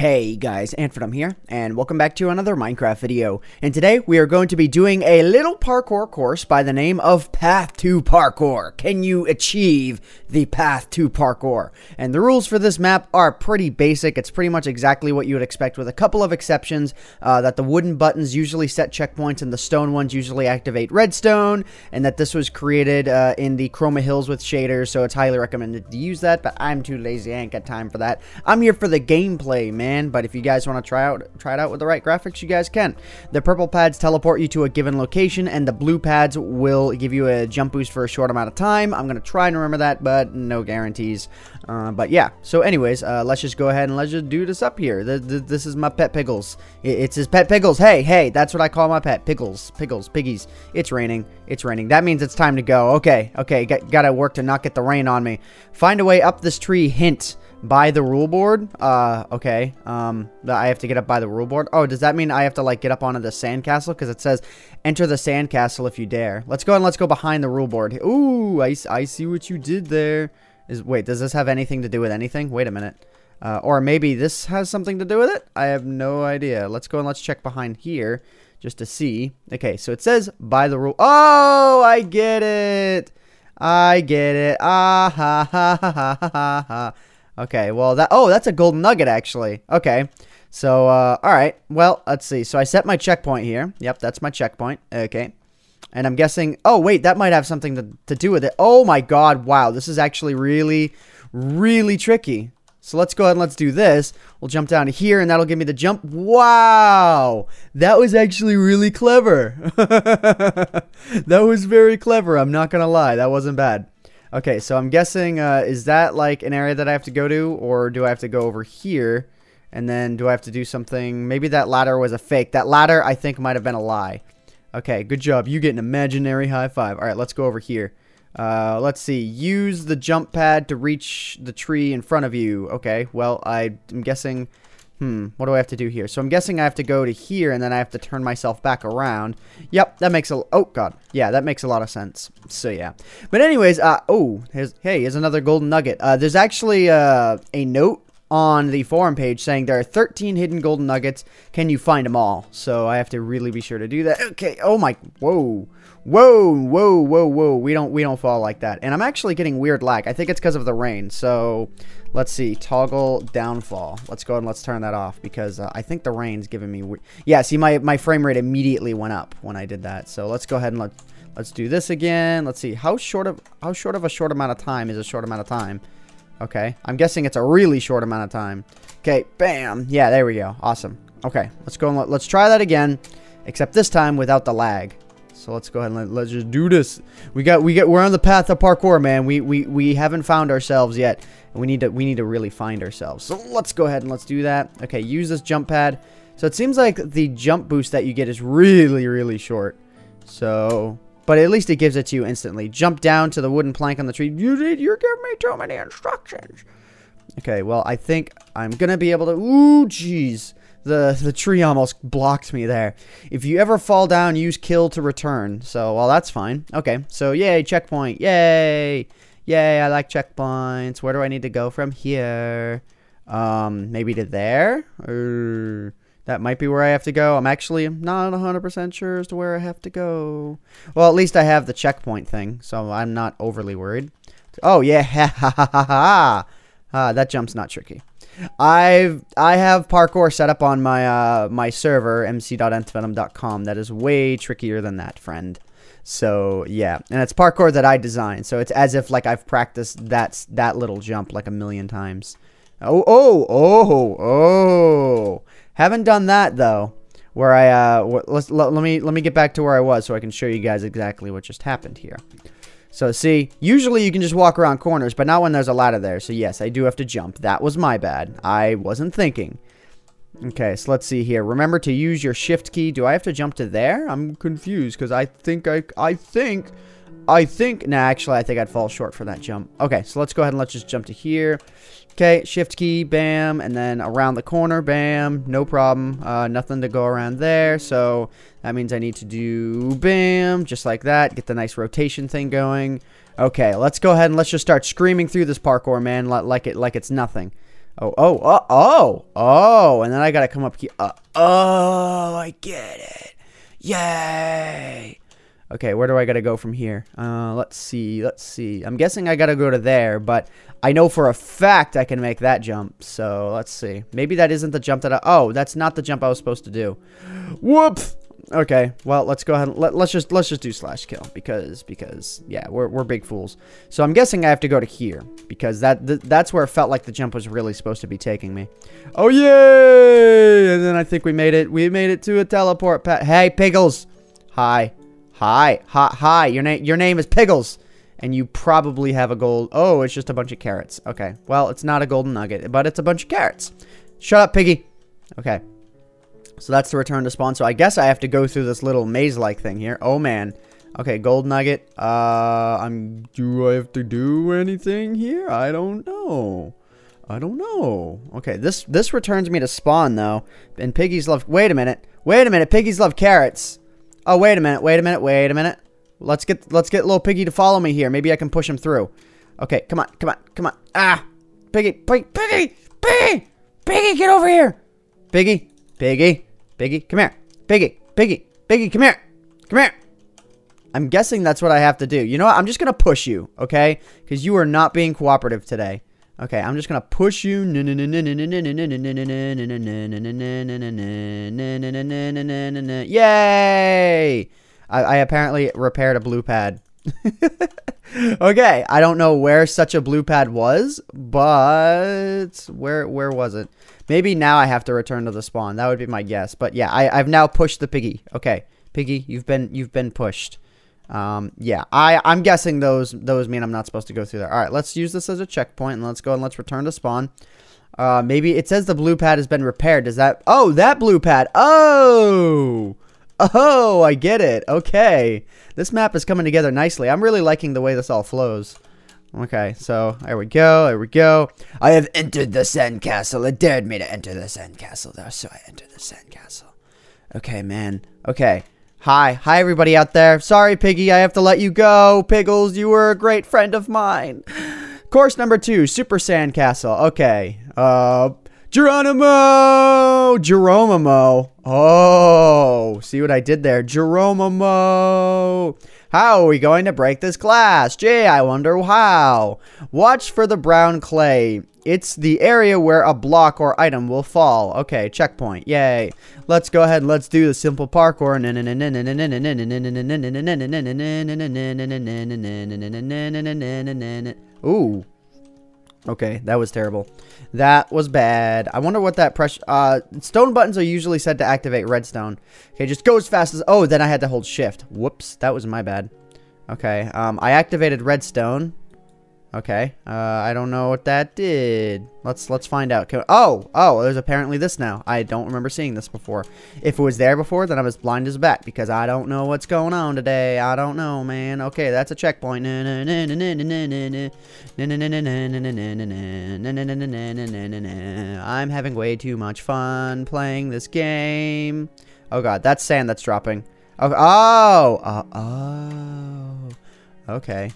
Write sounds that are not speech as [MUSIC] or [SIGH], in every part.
Hey guys, AntVenom here, and welcome back to another Minecraft video. And today we are going to be doing a little parkour course by the name of Path to Parkour. Can you achieve the Path to Parkour? And the rules for this map are pretty basic. It's pretty much exactly what you would expect with a couple of exceptions, uh, that the wooden buttons usually set checkpoints and the stone ones usually activate redstone, and that this was created uh, in the Chroma Hills with shaders, so it's highly recommended to use that, but I'm too lazy, I ain't got time for that. I'm here for the gameplay, man. But if you guys want to try out try it out with the right graphics, you guys can. The purple pads teleport you to a given location, and the blue pads will give you a jump boost for a short amount of time. I'm gonna try and remember that, but no guarantees. Uh, but yeah. So, anyways, uh, let's just go ahead and let's just do this up here. The, the, this is my pet Piggles. It's his pet Piggles. Hey, hey, that's what I call my pet Piggles. Piggles, piggies. It's raining. It's raining. That means it's time to go. Okay, okay. Got, gotta work to not get the rain on me. Find a way up this tree. Hint by the rule board. Uh, okay. Um, I have to get up by the rule board. Oh, does that mean I have to like get up onto the sandcastle? Because it says enter the sandcastle if you dare. Let's go and let's go behind the rule board. Ooh, I, I see what you did there. Is wait, does this have anything to do with anything? Wait a minute. Uh, or maybe this has something to do with it? I have no idea. Let's go and let's check behind here just to see. Okay, so it says by the rule. Oh, I get it. I get it. Ah ha ha ha ha ha ha. Okay, well, that, oh, that's a golden nugget, actually. Okay, so, uh, all right. Well, let's see. So I set my checkpoint here. Yep, that's my checkpoint. Okay. And I'm guessing, oh, wait, that might have something to, to do with it. Oh, my God. Wow, this is actually really, really tricky. So let's go ahead and let's do this. We'll jump down here, and that'll give me the jump. Wow! That was actually really clever. [LAUGHS] that was very clever. I'm not going to lie. That wasn't bad. Okay, so I'm guessing, uh, is that like an area that I have to go to, or do I have to go over here? And then do I have to do something? Maybe that ladder was a fake. That ladder, I think, might have been a lie. Okay, good job. You get an imaginary high five. All right, let's go over here. Uh, let's see. Use the jump pad to reach the tree in front of you. Okay, well, I'm guessing... Hmm, what do I have to do here? So I'm guessing I have to go to here, and then I have to turn myself back around. Yep, that makes a... Oh, God. Yeah, that makes a lot of sense. So, yeah. But anyways, uh, oh, here's, hey, here's another golden nugget. Uh, there's actually uh, a note on the forum page saying there are 13 hidden golden nuggets. Can you find them all? So I have to really be sure to do that. Okay. Oh my. Whoa. Whoa. Whoa. Whoa. Whoa. We don't. We don't fall like that. And I'm actually getting weird lag. I think it's because of the rain. So let's see. Toggle downfall. Let's go and let's turn that off because uh, I think the rain's giving me. Yeah. See, my my frame rate immediately went up when I did that. So let's go ahead and let let's do this again. Let's see. How short of how short of a short amount of time is a short amount of time? Okay. I'm guessing it's a really short amount of time. Okay, bam. Yeah, there we go. Awesome. Okay, let's go and let, us try that again, except this time without the lag. So let's go ahead and let, us just do this. We got we got we're on the path of parkour, man. We we we haven't found ourselves yet. And we need to we need to really find ourselves. So let's go ahead and let's do that. Okay, use this jump pad. So it seems like the jump boost that you get is really really short. So but at least it gives it to you instantly. Jump down to the wooden plank on the tree. You did. You give me too many instructions. Okay, well, I think I'm to be able to... Ooh, jeez. The, the tree almost blocked me there. If you ever fall down, use kill to return. So, well, that's fine. Okay, so yay, checkpoint. Yay. Yay, I like checkpoints. Where do I need to go from here? Um, maybe to there? Or... That might be where I have to go. I'm actually not 100% sure as to where I have to go. Well, at least I have the checkpoint thing, so I'm not overly worried. Oh, yeah. [LAUGHS] Ha ha ha ha ha. Uh, that jump's not tricky. I've I have parkour set up on my uh, my server mc.antvenom.com that is way trickier than that, friend. So yeah, and it's parkour that I designed. So it's as if like I've practiced that that little jump like a million times. Oh oh oh oh. Haven't done that though. Where I uh, let's let, let me let me get back to where I was so I can show you guys exactly what just happened here. So see, usually you can just walk around corners, but not when there's a ladder there. So yes, I do have to jump. That was my bad. I wasn't thinking. Okay, so let's see here. Remember to use your shift key. Do I have to jump to there? I'm confused because I think I I think I think nah actually I think I'd fall short for that jump. Okay, so let's go ahead and let's just jump to here. Okay, shift key, bam, and then around the corner, bam, no problem. Uh, nothing to go around there, so that means I need to do bam, just like that, get the nice rotation thing going. Okay, let's go ahead and let's just start screaming through this parkour, man, like it like it's nothing. Oh, oh, oh, oh, oh, and then I gotta come up here. Uh, oh, I get it. Yay. Okay, where do I gotta go from here? Uh, let's see, let's see. I'm guessing I gotta go to there, but I know for a fact I can make that jump. So, let's see. Maybe that isn't the jump that I... Oh, that's not the jump I was supposed to do. Whoop! Okay, well, let's go ahead and let, us just let's just do slash kill because because yeah, we're we're big fools. So I'm guessing I have to go to here because that th that's where it felt like the jump was really supposed to be taking me. Oh yay! And then I think we made it. We made it to a teleport. hey, Piggles. Hi. Hi. Hi. Hi. Your name your name is Piggles. And you probably have a gold. Oh, it's just a bunch of carrots. Okay. Well, it's not a golden nugget, but it's a bunch of carrots. Shut up, Piggy. Okay. So that's the return to spawn. So I guess I have to go through this little maze-like thing here. Oh, man. Okay, gold nugget. Uh, I'm. Do I have to do anything here? I don't know. I don't know. Okay, this this returns me to spawn though. And piggies love. Wait a minute. Wait a minute. Piggies love carrots. Oh, wait a minute. Wait a minute. Wait a minute. Let's get let's get little piggy to follow me here. Maybe I can push him through. Okay, come on, come on, come on. Ah, piggy, piggy, piggy, piggy, piggy, get over here. Piggy, piggy. Biggie, come here. Biggie, Biggie, Biggie, come here. Come here. I'm guessing that's what I have to do. You know what? I'm just going to push you, okay? Because you are not being cooperative today. Okay, I'm just to push you. Yay! I, I apparently repaired a blue pad. okay, I don't know where such a blue pad was, but where where was it? Maybe now I have to return to the spawn. That would be my guess. But yeah, I, I've now pushed the piggy. Okay, piggy, you've been you've been pushed. Um, yeah, I I'm guessing those those mean I'm not supposed to go through there. All right, let's use this as a checkpoint and let's go and let's return to spawn. Uh, maybe it says the blue pad has been repaired. Does that? Oh, that blue pad. Oh. Oh, I get it. Okay. This map is coming together nicely. I'm really liking the way this all flows. Okay, so there we go, there we go. I have entered the sandcastle. It dared me to enter the sandcastle, though, so I entered the sandcastle. Okay, man. Okay. Hi. Hi, everybody out there. Sorry, Piggy, I have to let you go. Piggles, you were a great friend of mine. Course number two, Super Sandcastle. Okay. Uh, Geronimo! Geronimo. Oh, see what I did there? Geronimo. How are we going to break this glass? Gee, I wonder how. Watch for the brown clay. It's the area where a block or item will fall. Okay, checkpoint. Yay. Let's go ahead and let's do the simple parkour. Ooh. Okay, that was terrible. That was bad. I wonder what that pressure... Uh, stone buttons are usually said to activate redstone. Okay, just go as fast as... Oh, then I had to hold shift. Whoops, that was my bad. Okay, um, I activated redstone. Okay. Uh, I don't know what that did. Let's let's find out. Can, oh, oh, there's apparently this now. I don't remember seeing this before. If it was there before, then I was blind as a bat because I don't know what's going on today. I don't know, man. Okay, that's a checkpoint. I'm having way too much fun playing this game. Oh god, that's sand that's dropping. Oh, oh, uh, oh. Okay.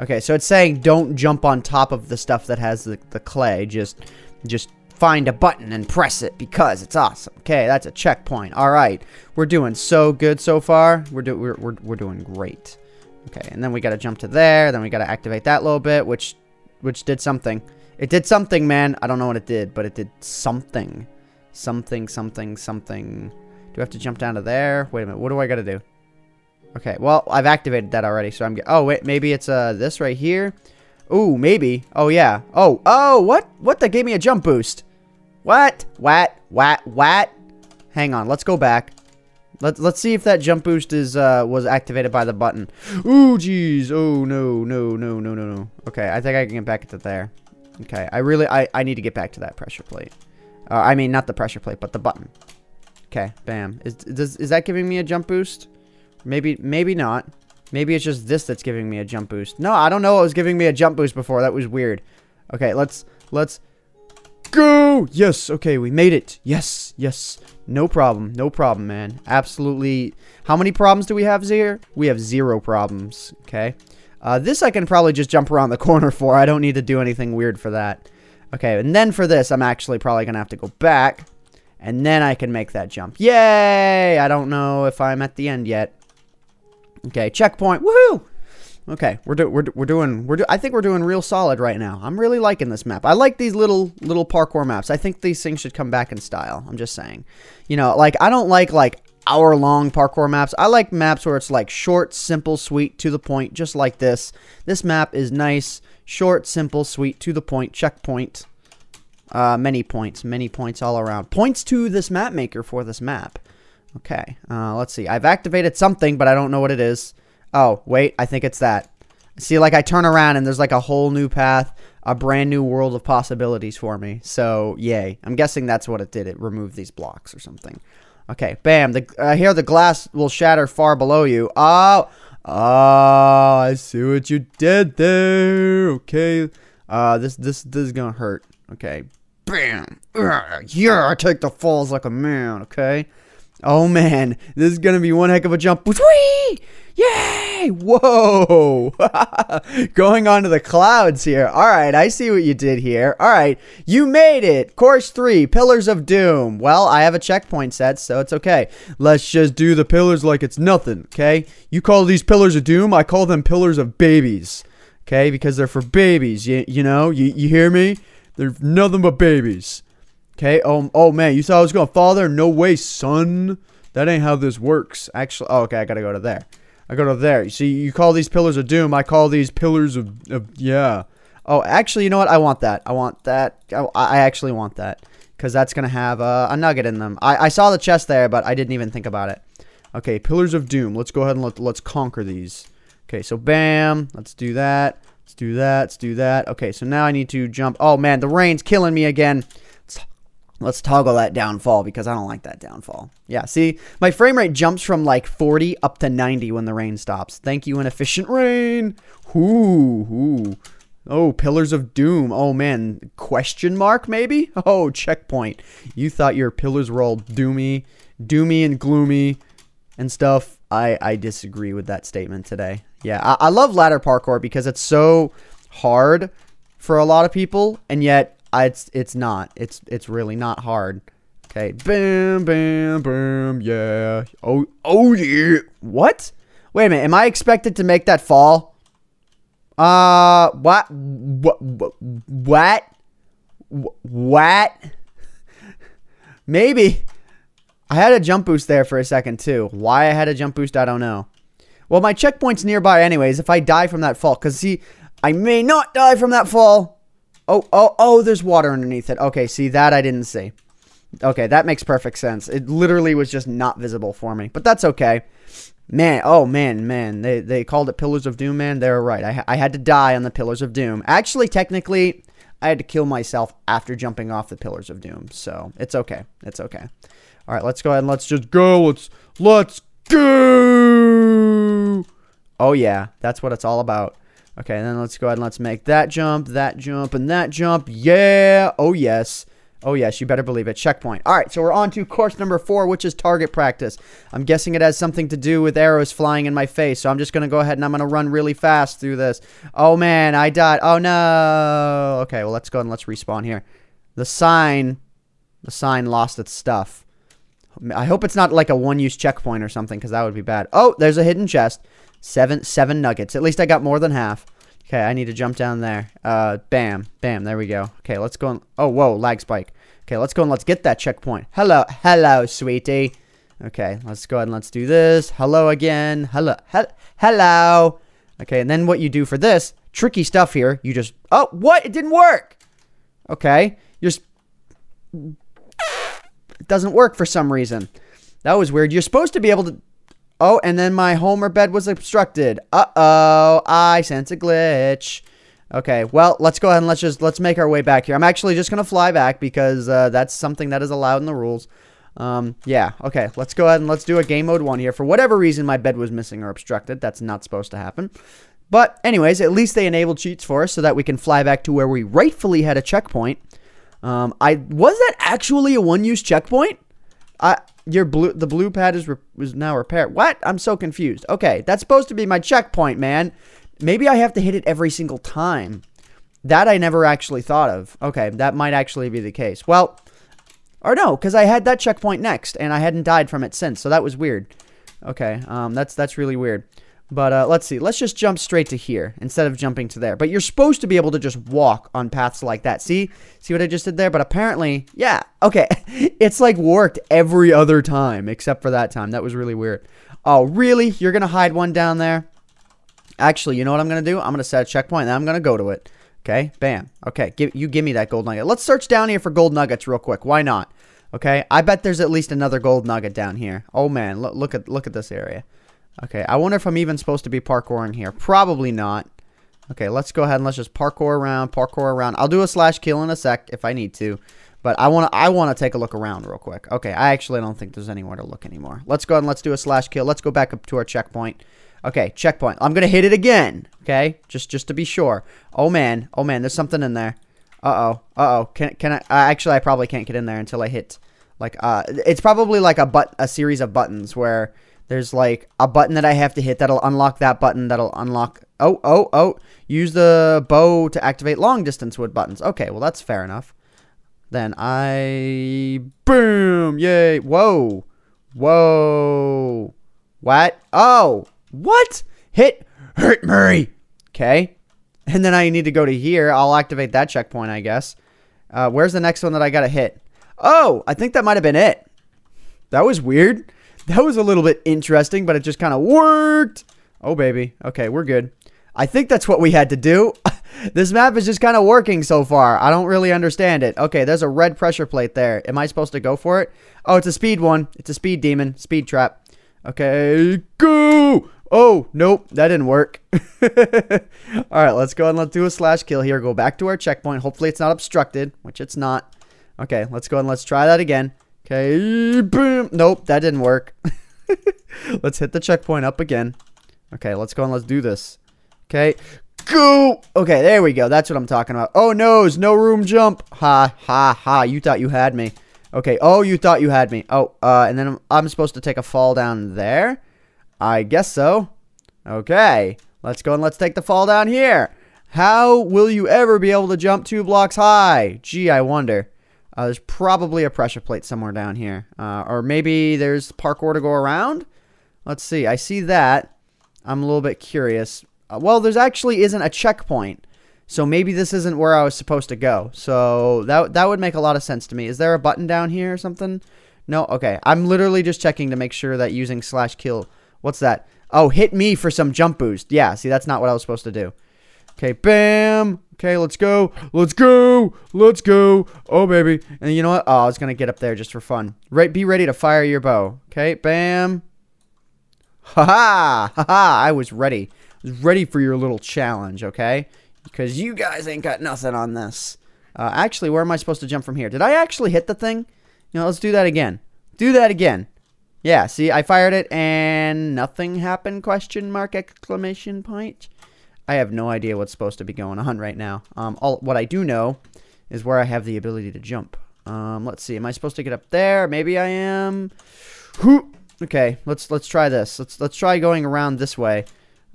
Okay, so it's saying don't jump on top of the stuff that has the, the clay. Just, just find a button and press it because it's awesome. Okay, that's a checkpoint. All right, we're doing so good so far. We're, do we're, we're, we're doing great. Okay, and then we got to jump to there. Then we got to activate that little bit, which, which did something. It did something, man. I don't know what it did, but it did something. Something, something, something. Do I have to jump down to there? Wait a minute. What do I got to do? Okay, well, I've activated that already, so I'm... Oh, wait, maybe it's uh this right here? Ooh, maybe. Oh, yeah. Oh, oh, what? What? That gave me a jump boost. What? What? What? What? Hang on, let's go back. Let's let's see if that jump boost is uh was activated by the button. Ooh, jeez. Oh no, no, no, no, no, no. Okay, I think I can get back to there. Okay, I really I I need to get back to that pressure plate. Uh, I mean, not the pressure plate, but the button. Okay, bam. Is does is that giving me a jump boost? Maybe, maybe not. Maybe it's just this that's giving me a jump boost. No, I don't know what was giving me a jump boost before. That was weird. Okay, let's, let's go. Yes, okay, we made it. Yes, yes. No problem. No problem, man. Absolutely. How many problems do we have here? We have zero problems, okay? Uh, this I can probably just jump around the [LAUGHS] corner for. I don't need to do anything weird for that. Okay, and then for this, I'm actually probably going to have to go back. And then I can make that jump. Yay! I don't know if I'm at the end yet. Okay, checkpoint. Woohoo! Okay, we're, do we're, we're doing, we're do I think we're doing real solid right now. I'm really liking this map. I like these little, little parkour maps. I think these things should come back in style. I'm just saying. You know, like, I don't like, like, hour-long parkour maps. I like maps where it's, like, short, simple, sweet, to the point, just like this. This map is nice, short, simple, sweet, to the point, checkpoint. Uh, many points, many points all around. Points to this map maker for this map. Okay, uh, let's see. I've activated something, but I don't know what it is. Oh, wait, I think it's that. See, like, I turn around and there's, like, a whole new path, a brand new world of possibilities for me. So, yay. I'm guessing that's what it did. It removed these blocks or something. Okay, bam. The, uh, here, the glass will shatter far below you. Oh, oh, I see what you did there. Okay. Uh, this, this, this is gonna hurt. Okay, Bam! Yeah, I take the falls like a man, okay? Oh man, this is gonna be one heck of a jump. Whee! Yay! Whoa! [LAUGHS] Going onto the clouds here. Alright, I see what you did here. Alright, you made it! Course 3, Pillars of Doom. Well, I have a checkpoint set, so it's okay. Let's just do the pillars like it's nothing, okay? You call these Pillars of Doom, I call them Pillars of Babies. Okay, because they're for babies, you, you know? You, you hear me? They're nothing but babies. Okay. Oh, oh man, you thought I was gonna fall there? No way, son. That ain't how this works. Actually, oh, okay, I gotta go to there. I go to there. You see, you call these pillars of doom. I call these pillars of, of yeah. Oh, actually, you know what? I want that. I want that. I, I actually want that because that's gonna have a nugget in them. I, I saw the chest there, but I didn't even think about it. Okay, pillars of doom. Let's go ahead and let, let's conquer these. Okay, so bam. Let's do that. Let's do that. Let's do that. Okay, so now I need to jump. Oh, man, the rain's killing me again. Let's, toggle that downfall because I don't like that downfall. Yeah, see? My frame rate jumps from like 40 up to 90 when the rain stops. Thank you, inefficient rain. Ooh, ooh. Oh, Pillars of Doom. Oh, man. Question mark, maybe? [LAUGHS] Oh, checkpoint. You thought your pillars were all doomy, doomy and gloomy and stuff. I, I disagree with that statement today. Yeah, I, I love ladder parkour because it's so hard for a lot of people, and yet It's it's not. It's it's really not hard. Okay, bam, bam, boom. yeah. Oh, oh yeah. What? Wait a minute. Am I expected to make that fall? Uh, what? What? What? What? Maybe. I had a jump boost there for a second too. Why I had a jump boost, I don't know. Well, my checkpoint's nearby anyways if I die from that fall. Because, see, I may not die from that fall. Oh, oh, oh, there's water underneath it. Okay, see, that I didn't see. Okay, that makes perfect sense. It literally was just not visible for me. But that's okay. Man, oh, man, man. They, they called it Pillars of Doom, man. They were right. I, I had to die on the Pillars of Doom. Actually, technically, I had to kill myself after jumping off the Pillars of Doom. So, it's okay. It's okay. All right, let's go ahead and let's just go. Let's, let's go. Oh, yeah. That's what it's all about. Okay, then let's go ahead and let's make that jump, that jump, and that jump. Yeah. Oh, yes. Oh, yes, you better believe it. Checkpoint. All right, so we're on to course number four, which is target practice. I'm guessing it has something to do with arrows flying in my face, so I'm just going to go ahead and I'm going to run really fast through this. Oh, man, I died. Oh, no. Okay, well, let's go and let's respawn here. The sign, the sign lost its stuff. I hope it's not like a one-use checkpoint or something, because that would be bad. Oh, there's a hidden chest. Seven, seven nuggets. At least I got more than half. Okay, I need to jump down there. Uh, bam, bam, there we go. Okay, let's go. And, oh, whoa, lag spike. Okay, let's go and let's get that checkpoint. Hello, hello, sweetie. Okay, let's go ahead and let's do this. Hello again. Hello, he hello. Okay, and then what you do for this, tricky stuff here, you just, oh, what? It didn't work. Okay, you're it doesn't work for some reason. That was weird. You're supposed to be able to... Oh, and then my homer bed was obstructed. Uh-oh. I sense a glitch. Okay, well, let's go ahead and let's just... Let's make our way back here. I'm actually just going to fly back because uh, that's something that is allowed in the rules. Um, yeah, okay. Let's go ahead and let's do a game mode one here. For whatever reason, my bed was missing or obstructed. That's not supposed to happen. But anyways, at least they enabled cheats for us so that we can fly back to where we rightfully had a checkpoint. Um, I was that actually a one-use checkpoint? I your blue the blue pad is was now repaired. What? I'm so confused. Okay, that's supposed to be my checkpoint, man. Maybe I have to hit it every single time. That I never actually thought of. Okay, that might actually be the case. Well, or no, because I had that checkpoint next, and I hadn't died from it since, so that was weird. Okay, um, that's that's really weird. But uh, let's see. Let's just jump straight to here instead of jumping to there. But you're supposed to be able to just walk on paths like that. See? See what I just did there? But apparently, yeah. Okay. [LAUGHS] it's like worked every other time except for that time. That was really weird. Oh, really? You're going to hide one down there? Actually, you know what I'm going to do? I'm going to set a checkpoint and I'm going to go to it. Okay, bam. Okay, give, you give me that gold nugget. Let's search down here for gold nuggets real quick. Why not? Okay, I bet there's at least another gold nugget down here. Oh man, look, look at look at this area. Okay, I wonder if I'm even supposed to be parkouring here. Probably not. Okay, let's go ahead and let's just parkour around, parkour around. I'll do a slash kill in a sec if I need to. But I want to I want to take a look around real quick. Okay, I actually don't think there's anywhere to look anymore. Let's go ahead and let's do a slash kill. Let's go back up to our checkpoint. Okay, checkpoint. I'm gonna hit it again. Okay, just just to be sure. Oh man, oh man, there's something in there. Uh oh, uh oh. Can can I? Uh, actually, I probably can't get in there until I hit like uh. It's probably like a but a series of buttons where there's like a button that I have to hit that'll unlock that button that'll unlock. Oh oh oh. Use the bow to activate long distance wood buttons. Okay, well that's fair enough. Then I boom, yay! Whoa, whoa. What? Oh, what? Hit, hurt Murray. Okay. And then I need to go to here. I'll activate that checkpoint, I guess. Uh, where's the next one that I got to hit? Oh, I think that might have been it. That was weird. That was a little bit interesting, but it just kind of worked. Oh, baby. Okay, we're good. I think that's what we had to do. [LAUGHS] this map is just kind of working so far. I don't really understand it. Okay, there's a red pressure plate there. Am I supposed to go for it? Oh, it's a speed one. It's a speed demon. Speed trap. Okay, go! Oh, nope, that didn't work. [LAUGHS] All right, let's go and let's do a slash kill here. Go back to our checkpoint. Hopefully it's not obstructed, which it's not. Okay, let's go and let's try that again. Okay, boom. Nope, that didn't work. [LAUGHS] let's hit the checkpoint up again. Okay, let's go and let's do this. Okay, go. Okay, there we go. That's what I'm talking about. Oh, no, no room jump. Ha, ha, ha. You thought you had me. Okay. Oh, you thought you had me. Oh, uh, and then I'm, I'm supposed to take a fall down there. I guess so. Okay. Let's go and let's take the fall down here. How will you ever be able to jump two blocks high? Gee, I wonder. Uh, there's probably a pressure plate somewhere down here. Uh, or maybe there's parkour to go around? Let's see. I see that. I'm a little bit curious. Uh, well, there's actually isn't a checkpoint. So maybe this isn't where I was supposed to go. So that, that would make a lot of sense to me. Is there a button down here or something? No? Okay. I'm literally just checking to make sure that using slash kill. What's that? Oh, hit me for some jump boost. Yeah, see, that's not what I was supposed to do. Okay, bam. Okay, let's go. Let's go. Let's go. Oh, baby. And you know what? Oh, I was going to get up there just for fun. Right, be ready to fire your bow. Okay, bam. Ha-ha. Ha-ha. I was ready. I was ready for your little challenge, okay? because you guys ain't got nothing on this. Uh, actually, where am I supposed to jump from here? Did I actually hit the thing? You know, let's do that again. Do that again. Yeah, see, I fired it and nothing happened, question mark, exclamation point. I have no idea what's supposed to be going on right now. Um, all What I do know is where I have the ability to jump. Um, let's see, am I supposed to get up there? Maybe I am. Okay, let's let's try this. Let's let's try going around this way.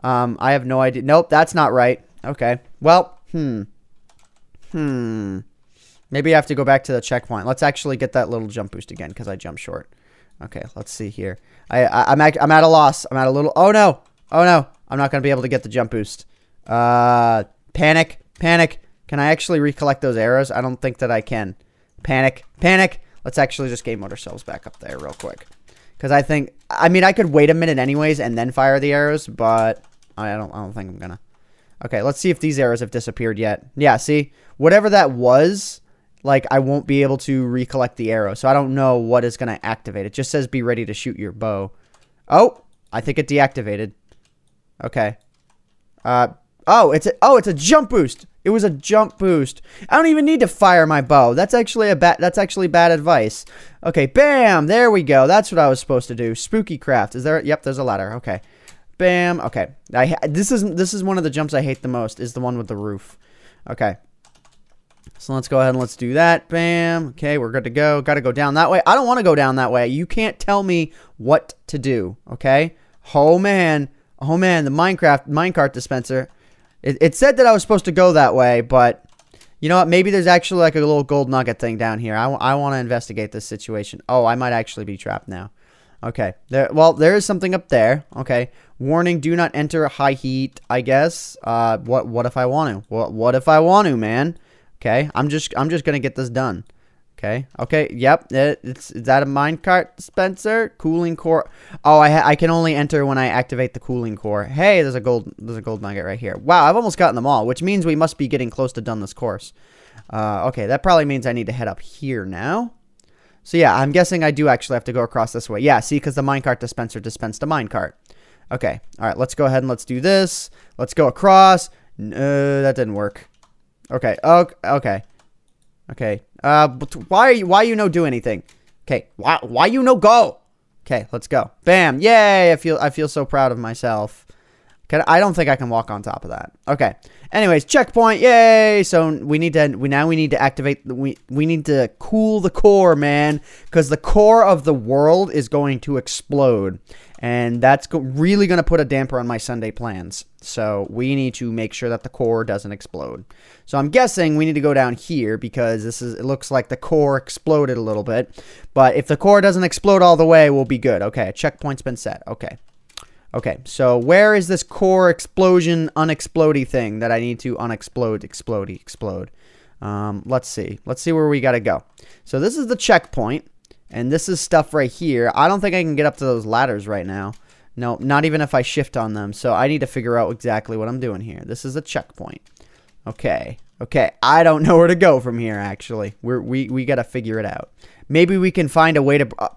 Um, I have no idea. Nope, that's not right. Okay. Well, hmm. Hmm. Maybe I have to go back to the checkpoint. Let's actually get that little jump boost again because I jumped short. Okay, let's see here. I, I am at, I'm at a loss. I'm at a little. Oh no! Oh no! I'm not gonna be able to get the jump boost. Uh, panic, panic. Can I actually recollect those arrows? I don't think that I can. Panic, panic. Let's actually just game mode ourselves back up there real quick. Because I think, I mean, I could wait a minute anyways and then fire the arrows, but I don't, I don't think I'm gonna. Okay, let's see if these arrows have disappeared yet. Yeah, see? Whatever that was, like, I won't be able to recollect the arrow. So I don't know what is going to activate. It just says be ready to shoot your bow. Oh, I think it deactivated. Okay. Uh, oh, it's a, oh, it's a jump boost. It was a jump boost. I don't even need to fire my bow. That's actually a bad, that's actually bad advice. Okay, bam, there we go. That's what I was supposed to do. Spooky craft. Is there, yep, there's a ladder. Okay. Bam. Okay. I this is this is one of the jumps I hate the most is the one with the roof. Okay. So let's go ahead and let's do that. Bam. Okay, we're good to go. Got to go down that way. I don't want to go down that way. You can't tell me what to do, okay? Oh man. Oh man, the Minecraft minecart dispenser. It, it said that I was supposed to go that way, but you know what? Maybe there's actually like a little gold nugget thing down here. I, I want to investigate this situation. Oh, I might actually be trapped now. Okay. There. Well, there is something up there. Okay. Warning: Do not enter high heat. I guess. Uh, what? What if I want to? What? What if I want to, man? Okay. I'm just. I'm just gonna get this done. Okay. Okay. Yep. It, it's is that a minecart dispenser? Cooling core. Oh, I I can only enter when I activate the cooling core. Hey, there's a gold. There's a gold nugget right here. Wow, I've almost gotten them all, which means we must be getting close to done this course. Uh, okay, that probably means I need to head up here now. So yeah, I'm guessing I do actually have to go across this way. Yeah, see, because the minecart dispenser dispensed a minecart. Okay, all right, let's go ahead and let's do this. Let's go across. No, that didn't work. Okay, okay, okay. Okay, uh, why are you, why you no do anything? Okay, why, why you no go? Okay, let's go. Bam, yay, I feel, I feel so proud of myself. Can, I don't think I can walk on top of that. Okay. Anyways, checkpoint, yay! So we need to we now we need to activate we we need to cool the core, man, because the core of the world is going to explode, and that's go really going to put a damper on my Sunday plans. So we need to make sure that the core doesn't explode. So I'm guessing we need to go down here because this is it looks like the core exploded a little bit, but if the core doesn't explode all the way, we'll be good. Okay, checkpoint's been set. Okay. Okay, so where is this core explosion unexplodey thing that I need to unexplode, explode, explode? Um, let's see. Let's see where we got to go. So this is the checkpoint, and this is stuff right here. I don't think I can get up to those ladders right now. No, not even if I shift on them. So I need to figure out exactly what I'm doing here. This is a checkpoint. Okay. Okay. I don't [LAUGHS] know where to go from here, actually. We're, we we got to figure it out. Maybe we can find a way to... Uh,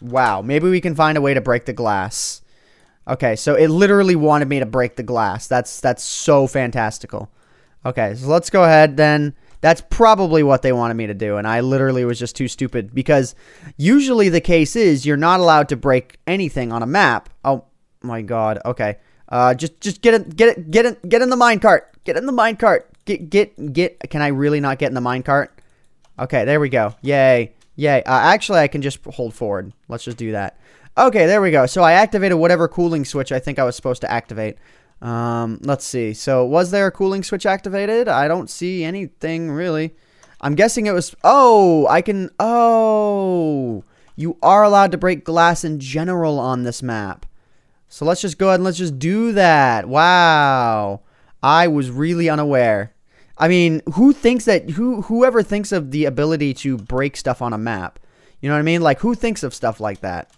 wow. Maybe we can find a way to break the glass. Okay, so it literally wanted me to break the glass. That's that's so fantastical. Okay, so let's go ahead then. That's probably what they wanted me to do, and I literally was just too stupid because usually the case is you're not allowed to break anything on a map. Oh my god. Okay. Uh, just just get it, get it, get it, get in the minecart. Get in the minecart. Get get get. Can I really not get in the minecart? Okay, there we go. Yay, yay. Uh, actually, I can just hold forward. Let's just do that. Okay, there we go. So I activated whatever cooling switch I think I was supposed to activate. Um, let's see. So was there a cooling switch activated? I don't see anything really. I'm guessing it was... Oh, I can... Oh, you are allowed to break glass in general on this map. So let's just go ahead and let's just do that. Wow. I was really unaware. I mean, who thinks that... Who Whoever thinks of the ability to break stuff on a map? You know what I mean? Like, who thinks of stuff like that?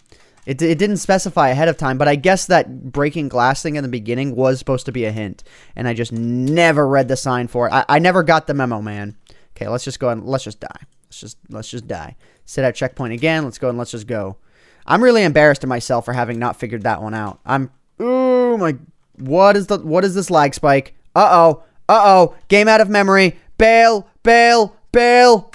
It, it didn't specify ahead of time, but I guess that breaking glass thing in the beginning was supposed to be a hint, and I just never read the sign for it. I, I never got the memo, man. Okay, let's just go and let's just die. Let's just let's just die. Sit at checkpoint again. Let's go and let's just go. I'm really embarrassed of myself for having not figured that one out. I'm oh my what is the what is this lag spike? Uh oh. Uh oh. Game out of memory. Bail. Bail. Bail.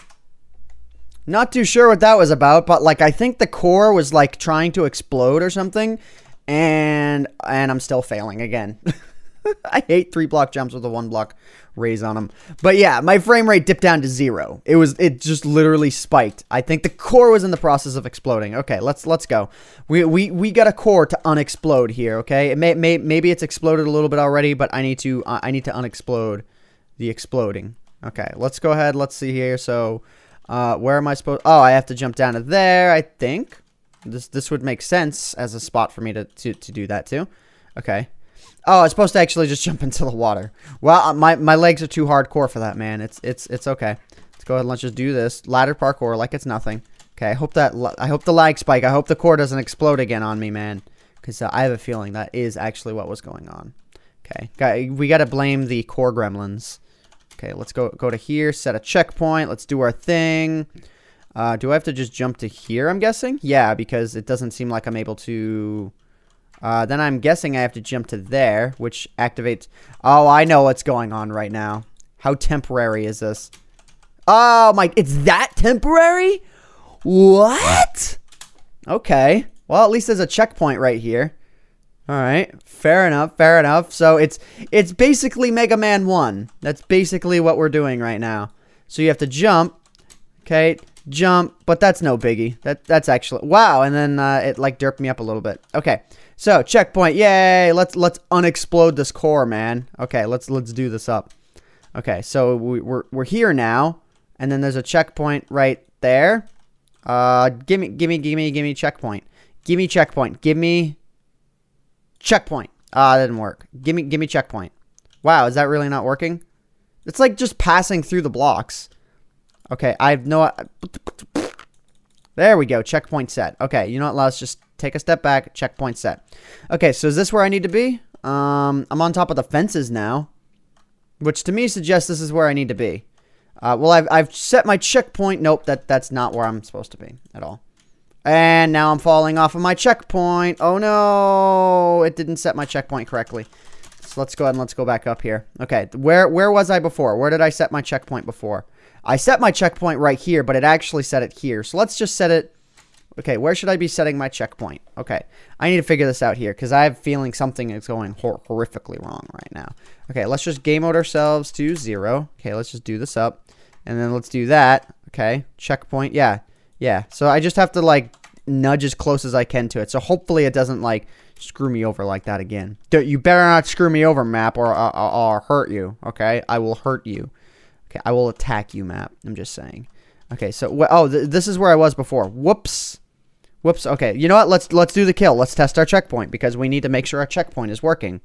Not too sure what that was about, but like I think the core was like trying to explode or something, and and I'm still failing again. [LAUGHS] I hate three block jumps with a one block raise on them. But yeah, my frame rate dipped down to zero. It was it just literally spiked. I think the core was in the process of exploding. Okay, let's let's go. We we we got a core to unexplode here. Okay, it may, may maybe it's exploded a little bit already, but I need to uh, I need to unexplode the exploding. Okay, let's go ahead. Let's see here. So uh, where am I supposed... Oh, I have to jump down to there, I think. This this would make sense as a spot for me to, to, to do that too. Okay. Oh, I'm supposed to actually just [LAUGHS] jump into the water. Well, uh, my, my legs are too hardcore for that, man. It's it's it's okay. Let's go ahead and let's just do this. Ladder parkour like it's nothing. Okay, I hope that I hope the lag spike. I hope the core doesn't explode again on me, man. Because uh, I have a feeling that is actually what was going on. Okay, we got to blame the core gremlins. Okay, let's go go to here, set a checkpoint. Let's do our thing. Uh, do I have to just jump to here, I'm guessing? Yeah, because it doesn't seem like I'm able to... Uh, then I'm guessing I have to jump to there, which activates... Oh, I know what's going on right now. How temporary is this? Oh, my... It's that temporary? What? Okay. Well, at least there's a checkpoint right here. All right, fair enough, fair enough. So it's it's basically Mega Man 1. That's basically what we're doing right now. So you have to jump, okay, jump, but that's no biggie. That That's actually, wow, and then uh, it like derped me up a little bit. Okay, So checkpoint, yay! Let's let's unexplode this core, man. Okay, let's let's do this up. Okay, so we, we're we're here now, and then there's a checkpoint right there. Uh, give me, give me, give me, give me checkpoint. Give me checkpoint. Give me checkpoint. Ah, that didn't work. Give me, give me checkpoint. Wow, is that really not working? It's like just passing through the blocks. Okay, I have no... There we go. Checkpoint set. Okay, you know what? Let's just take a step back. Checkpoint set. Okay, so is this where I need to be? Um, I'm on top of the fences now. Which to me suggests this is where I need to be. Uh, well, I've, I've set my checkpoint. Nope, that, that's not where I'm supposed to be at all. And now I'm falling off of my checkpoint. Oh no, it didn't set my checkpoint correctly. So let's go ahead and let's go back up here. Okay, where where was I before? Where did I set my checkpoint before? I set my checkpoint right here, but it actually set it here. So let's just set it... Okay, where should I be setting my checkpoint? Okay, I need to figure this out here because I have a feeling something is going hor horrifically wrong right now. Okay, let's just game mode ourselves to zero. Okay, let's just do this up. And then let's do that. Okay, checkpoint. Yeah, yeah. So I just have to, like, nudge as close as I can to it. So hopefully it doesn't, like, screw me over like that again. You better not screw me over, map, or I'll hurt you. Okay, I will hurt you. Okay, I will attack you, map. I'm just saying. Okay, so oh, th this is where I was before. Whoops. Whoops. Okay, you know what? Let's let's do the kill. Let's test our checkpoint because we need to make sure our checkpoint is working.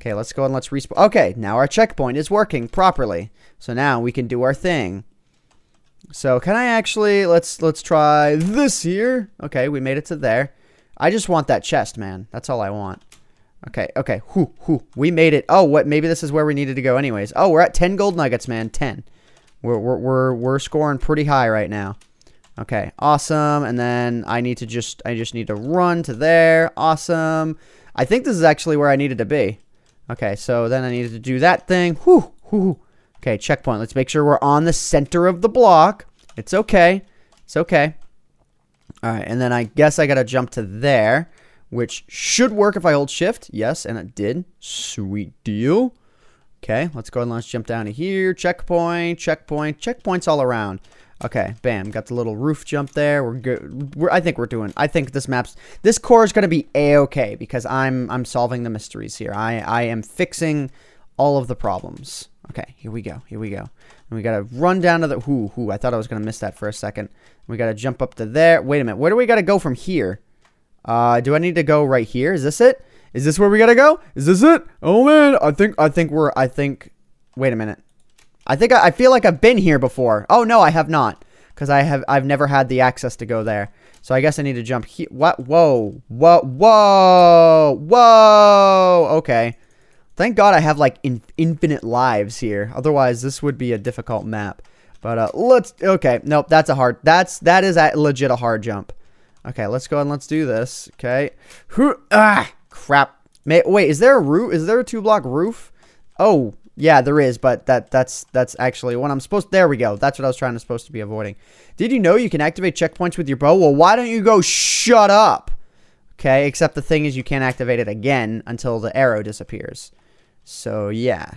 Okay, let's go and let's respawn. Okay, now our checkpoint is working properly. So now we can do our thing. So can I actually let's let's try this here. Okay, we made it to there. I just want that chest, man. That's all I want. Okay, okay. Whoo, whoo. We made it. Oh, what? Maybe this is where we needed to go anyways. Oh, we're at 10 gold nuggets, man. 10. We're, we're, we're, we're scoring pretty high right now. Okay, awesome. And then I need to just, I just need to run to there. Awesome. I think this is actually where I needed to be. Okay, so then I needed to do that thing. Whoo, whoo. Okay, checkpoint. Let's make sure we're on the center of the block. It's okay. It's okay. All right, and then I guess I got to jump to there which should work if I hold shift. Yes, and it did. Sweet deal. Okay, let's go and let's jump down to here. Checkpoint, checkpoint, checkpoints all around. Okay, bam, got the little roof jump there. We're good. We're, I think we're doing. I think this map's this core is gonna be a okay because I'm I'm solving the mysteries here. I I am fixing all of the problems. Okay, here we go. Here we go. And we gotta run down to the. Whoo, whoo! I thought I was gonna miss that for a second. We gotta jump up to there. Wait a minute. Where do we gotta go from here? Uh, do I need to go right here? Is this it? Is this where we gotta go? Is this it? Oh man, I think I think we're I think. Wait a minute. I think I, I feel like I've been here before. Oh no, I have not, because I have I've never had the access to go there. So I guess I need to jump here. What? Whoa, whoa, whoa, whoa. Okay. Thank God I have like in infinite lives here. Otherwise, this would be a difficult map. But uh, let's. Okay, nope. That's a hard. That's that is a legit a hard jump. Okay, let's go and let's do this. Okay. Who? Ah, crap. May, wait, is there a roof? Is there a two block roof? Oh, yeah, there is, but that that's that's actually what I'm supposed. To there we go. That's what I was trying to supposed to be avoiding. Did you know you can activate checkpoints with your bow? Well, why don't you go shut up? Okay, except the thing is you can't activate it again until the arrow disappears. So yeah.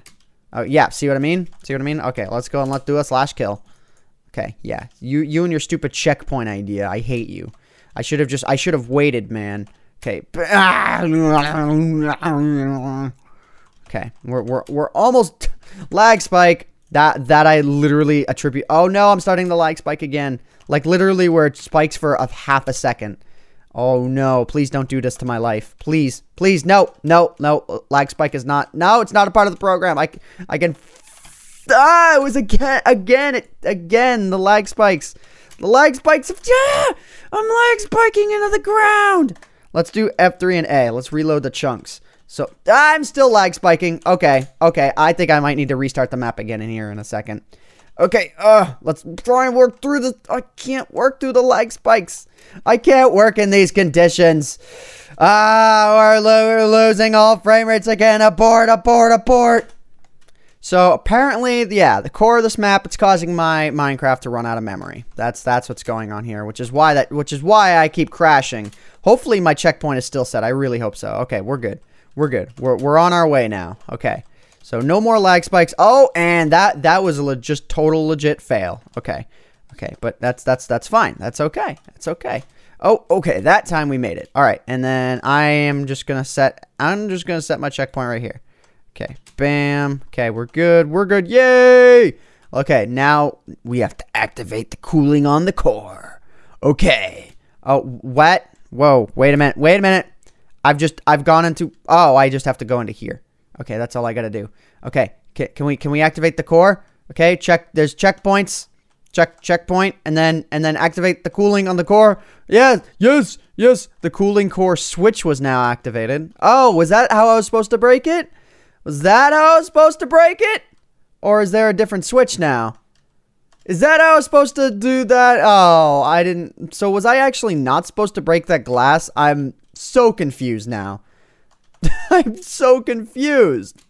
Oh yeah, see what I mean? See what I mean? Okay, let's go and let's do a slash kill. Okay, yeah. You you and your stupid checkpoint idea. I hate you. I should have just, I should have waited, man. Okay. Okay. We're, we're, we're almost, [LAUGHS] lag spike. That, that I literally attribute. Oh no, I'm starting the lag spike again. Like literally where it spikes for a half a second. Oh no, please don't do this to my life. Please, please, no, no, no. Lag spike is not, no, it's not a part of the program. I, I can, ah, it was again, again, it, again, the lag spikes. The lag spikes yeah, I'm lag spiking into the ground. Let's do F3 and A. Let's reload the chunks. So, I'm still lag spiking. Okay, okay. I think I might need to restart the map again in here in a second. Okay, uh, let's try and work through the, I can't work through the lag spikes. I can't work in these conditions. Ah, we're, lo we're losing all frame rates again. Abort, abort, abort. So apparently, yeah, the core of this map it's causing my Minecraft to run out of memory. That's that's what's going on here, which is why that which is why I keep crashing. Hopefully my checkpoint is still set. I really hope so. Okay, we're good. We're good. We're we're on our way now. Okay. So no more lag spikes. Oh, and that that was a just total legit fail. Okay. Okay, but that's that's that's fine. That's okay. That's okay. Oh, okay. That time we made it. All right. And then I am just going to set, I'm just going to set my checkpoint right here. Okay. Bam. Okay. We're good. We're good. Yay. Okay. Now we have to activate the cooling on the core. Okay. Oh, what? Whoa. Wait a minute. Wait a minute. I've just, I've gone into, oh, I just have to go into here. Okay. That's all I got to do. Okay. Can we, can we activate the core? Okay. Check. There's checkpoints check checkpoint and then and then activate the cooling on the core yeah yes yes the cooling core switch was now activated oh was that how i was supposed to break it was that how i was supposed to break it or is there a different switch now is that how i was supposed to do that oh i didn't so was i actually not supposed to break that glass i'm so confused now [LAUGHS] I'm so confused.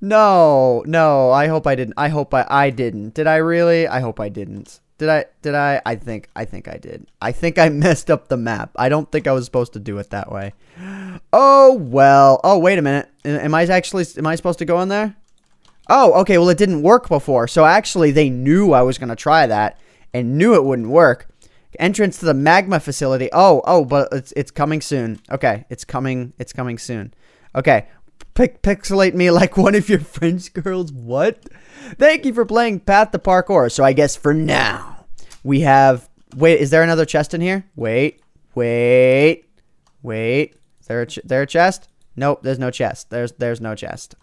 No, no, I hope I didn't. I hope I, I didn't. Did I really? I hope I didn't. Did I? Did I? I think, I think I did. I think I [LAUGHS] messed up the map. I don't think I was supposed to do it that way. Oh, well. Oh, wait a minute. Am I actually, am I supposed to go in there? Oh, okay. Well, it didn't work before. So actually, they knew I was going to try that and knew it wouldn't work. Entrance to the magma facility. Oh, oh, but it's it's coming soon. Okay, it's coming. It's coming soon. Okay, pixelate me like [LAUGHS] one of your French girls. What? Thank you for playing Path to Parkour. So I guess for now we have. Wait, is there another chest in here? Wait, wait, wait. There a ch there a chest? Nope, there's no chest. There's there's no chest.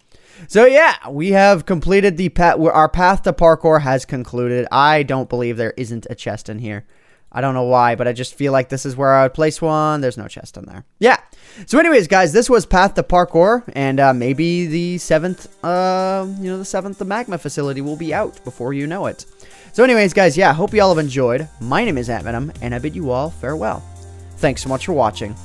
So yeah, we have completed the path. Our path to parkour has concluded. I don't believe there isn't a chest in here. I don't know why, but I just feel like this is where I would place one. There's no chest in there. Yeah. So anyways, guys, this was Path to Parkour, and uh, maybe the seventh, uh, you know, the seventh the Magma facility will be out before you know it. So anyways, guys, yeah, hope you all have enjoyed. My name is AntVenom, and I bid you all farewell. Thanks so much for watching.